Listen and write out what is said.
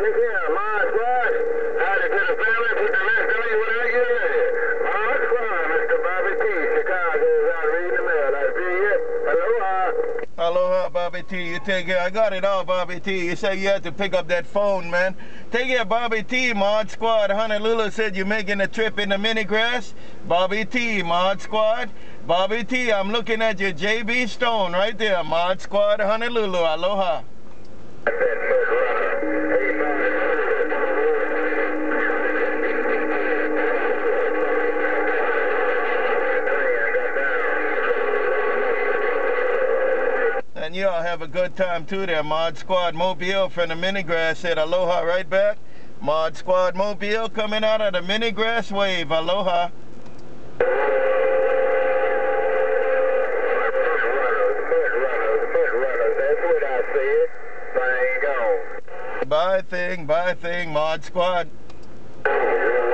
Take care, Mars, why? Howdy to the family. Put the rest of me when I get ready. Mars, why? Mr. Bobby T. Chicago's out reading the mail. I see you. Aloha. Aloha, Bobby T. You take care. I got it all, Bobby T. You say you had to pick up that phone, man. Take care, Bobby T. Mod Squad. Honolulu said you're making a trip in the mini grass. Bobby T. Mod Squad. Bobby T. I'm looking at your JB Stone right there. Mod Squad, Honolulu. Aloha. And y'all have a good time too there. Mod Squad Mobile from the mini grass said aloha right back. Mod Squad Mobile coming out of the mini grass wave. Aloha. Bye thing, bye thing, Mod Squad. You.